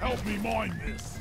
Help me mine this.